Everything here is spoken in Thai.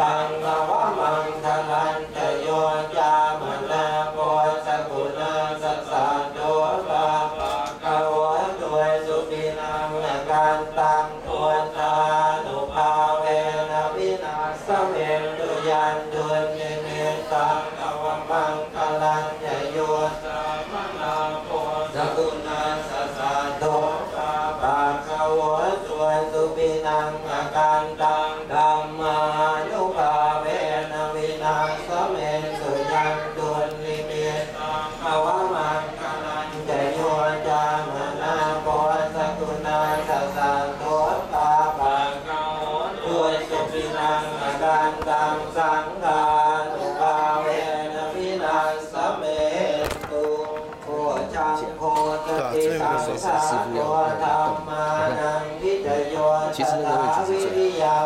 ตังนวมังคลันตโยจามนาโกสกุณาสัสสะโตปะปะกะวะด้วยสุปินังอาการตังตัวตานุภาเวนะวินาสเวตุยันตุเนเนตังนวมังคลันตโยจามนาโกสกุณาสัสสะโตปะปะกะวะด้วยสุปินังอาการตัง กันตังสังฆานุภาเวนะพินาสเมตุโคจังโคตติสังฆาโคธรรมานังวิจโยตถาวิริยา